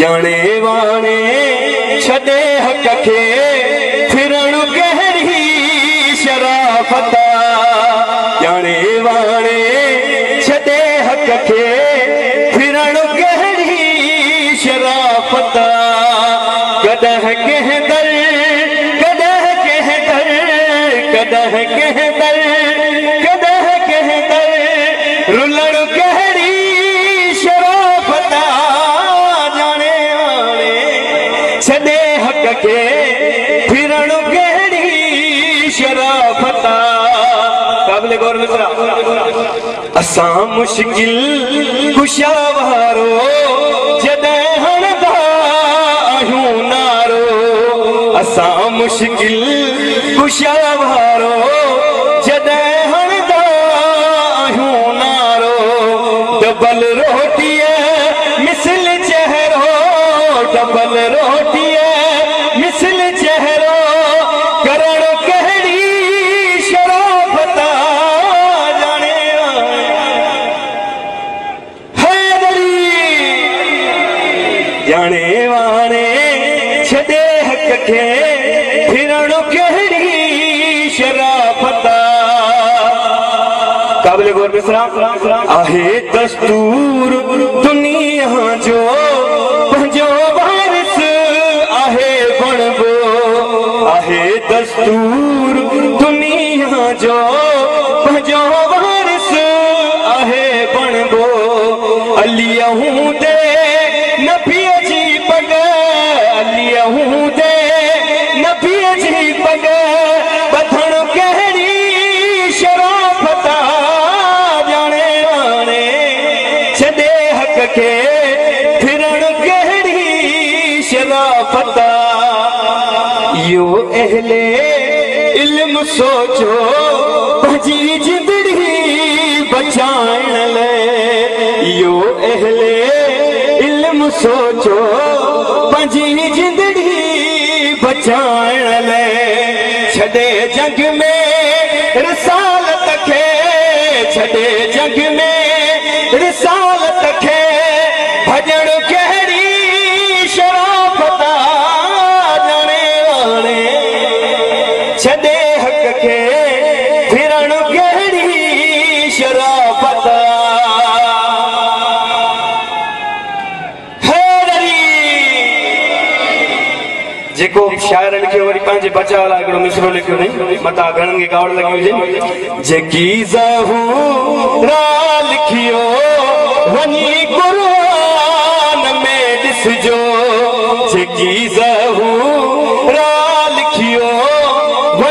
े वाणे छॾे हक़ खे फिरण कहिड़ी शराफ़त ॼणे वाणे छॾे हक़ खे फिरण कहिड़ी शराफ़त असां मुश्किल ख़ुशहालो जॾहिं नारो اسا मुश्किल خوشاوارو دستور आहे दस्तूर जो وارث آهي आहे آهي आहे दस्तूर दुनिया जो وارث آهي आहे علي अली इल्म सोचो पंहिंजी ज़िंदगी बचाइण लाइ इल्म सोचो पंहिंजी ज़िंदगी بچان لے छॾे जग में रसालत کے छॾे जग में जेको शाइरनि खे वरी पंहिंजे बचाव लाइ हिकिड़ो मिसरो लिखियो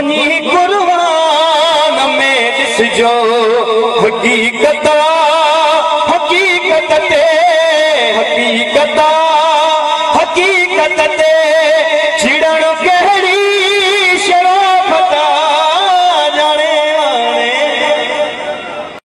جس جو में ॾिसजो हक़ीक़त हक़ीक़त ते हक़ीक़त हक़ीक़त ते